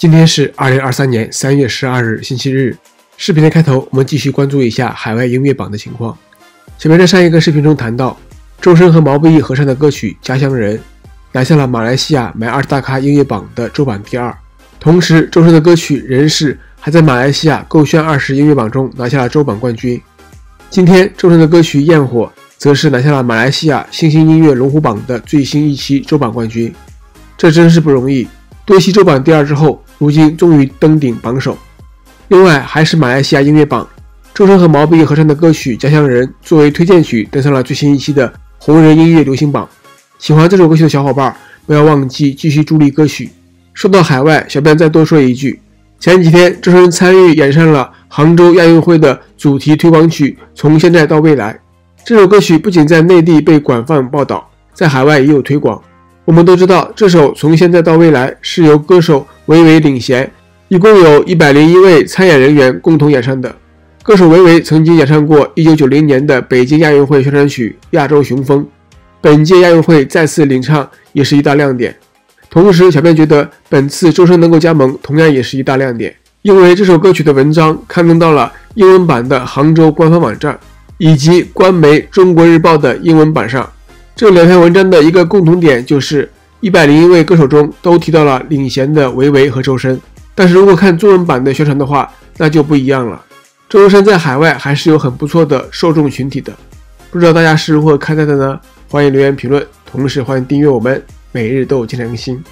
今天是二零二三年三月十二日，星期日。视频的开头，我们继续关注一下海外音乐榜的情况。前面在上一个视频中谈到，周深和毛不易合唱的歌曲《家乡人》拿下了马来西亚买二十大咖音乐榜的周榜第二。同时，周深的歌曲《人世》还在马来西亚购炫二十音乐榜中拿下了周榜冠军。今天，周深的歌曲《焰火》则是拿下了马来西亚新兴音乐龙虎榜的最新一期周榜冠军。这真是不容易，多期周榜第二之后。如今终于登顶榜首。另外，还是马来西亚音乐榜，周深和毛不易合唱的歌曲《家乡人》作为推荐曲登上了最新一期的红人音乐流行榜。喜欢这首歌曲的小伙伴，不要忘记继续助力歌曲。说到海外，小编再多说一句：前几天，周深参与演唱了杭州亚运会的主题推广曲《从现在到未来》。这首歌曲不仅在内地被广泛报道，在海外也有推广。我们都知道，这首《从现在到未来》是由歌手维维领衔，一共有一百零一位参演人员共同演唱的。歌手维维曾经演唱过1990年的北京亚运会宣传曲《亚洲雄风》，本届亚运会再次领唱也是一大亮点。同时，小编觉得本次周深能够加盟，同样也是一大亮点，因为这首歌曲的文章刊登到了英文版的杭州官方网站以及官媒《中国日报》的英文版上。这两篇文章的一个共同点就是，一百零一位歌手中都提到了领衔的维维和周深。但是如果看中文版的宣传的话，那就不一样了。周深在海外还是有很不错的受众群体的，不知道大家是如何看待的呢？欢迎留言评论，同时欢迎订阅我们，每日都有精彩更新。